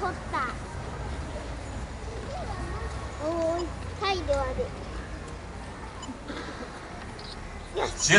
取った。おーい態度悪いよし